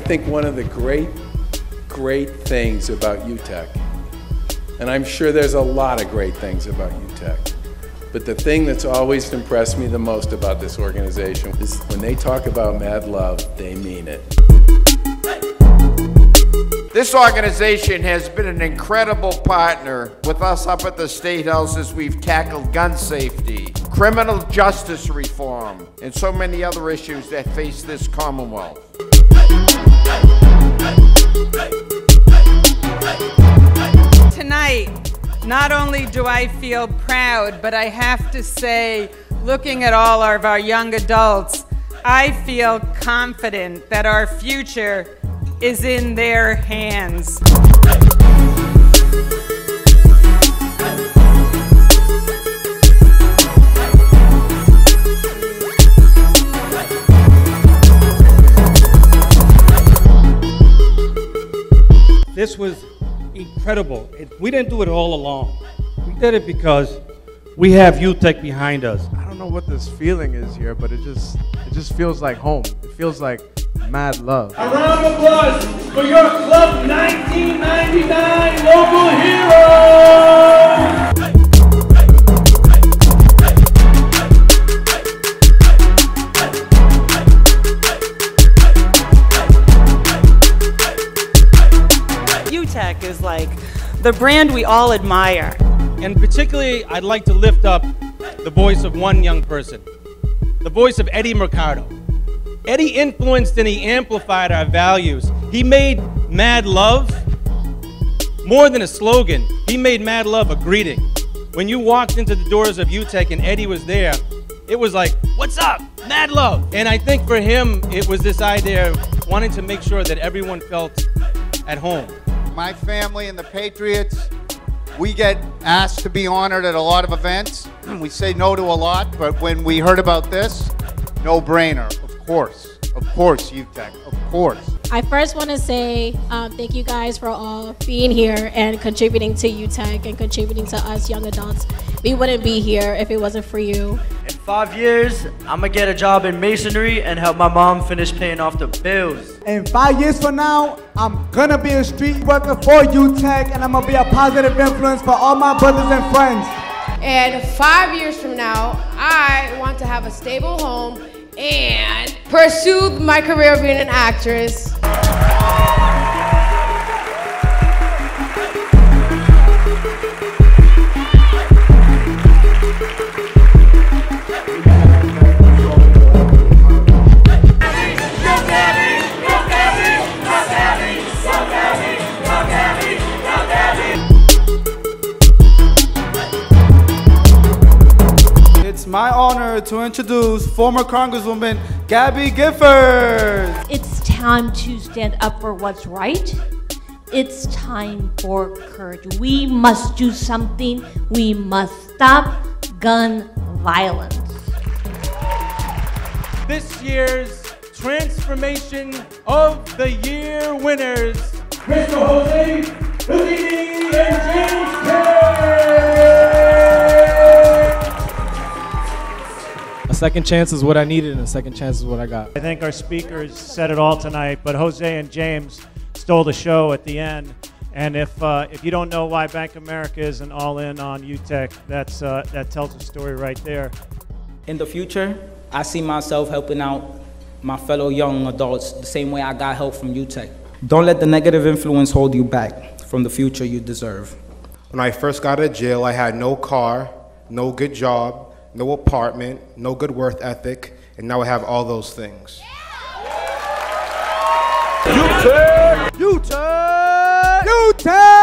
think one of the great, great things about UTEC, and I'm sure there's a lot of great things about UTEC, but the thing that's always impressed me the most about this organization is when they talk about mad love, they mean it. This organization has been an incredible partner with us up at the State House as we've tackled gun safety, criminal justice reform, and so many other issues that face this Commonwealth. Tonight, not only do I feel proud, but I have to say, looking at all of our young adults, I feel confident that our future is in their hands. This was incredible. It, we didn't do it all alone. We did it because we have UTEC behind us. I don't know what this feeling is here, but it just it just feels like home. It feels like mad love. A round of applause for your Club 1999 local hero! UTEC is like the brand we all admire. And particularly, I'd like to lift up the voice of one young person, the voice of Eddie Mercado. Eddie influenced and he amplified our values. He made mad love more than a slogan, he made mad love a greeting. When you walked into the doors of UTEC and Eddie was there, it was like, What's up? Mad love. And I think for him, it was this idea of wanting to make sure that everyone felt at home. My family and the Patriots, we get asked to be honored at a lot of events. We say no to a lot, but when we heard about this, no brainer. Of course. Of course, UTEC. Of course. I first want to say um, thank you guys for all being here and contributing to UTEC and contributing to us young adults. We wouldn't be here if it wasn't for you. In five years, I'm gonna get a job in masonry and help my mom finish paying off the bills. And five years from now, I'm gonna be a street worker for UTEC and I'm gonna be a positive influence for all my brothers and friends. And five years from now, I want to have a stable home and pursue my career of being an actress. It's my honor to introduce former Congresswoman Gabby Giffords. It's time to stand up for what's right. It's time for courage. We must do something. We must stop gun violence. This year's Transformation of the Year winners Mr. Jose Houdini and James Perry! Second chance is what I needed, and a second chance is what I got. I think our speakers said it all tonight, but Jose and James stole the show at the end. And if uh, if you don't know why Bank of America isn't all in on UTEC, that's uh, that tells a story right there. In the future, I see myself helping out my fellow young adults the same way I got help from UTEC. Don't let the negative influence hold you back from the future you deserve. When I first got out of jail, I had no car, no good job, no apartment, no good worth ethic, and now I have all those things. You Utah, Utah.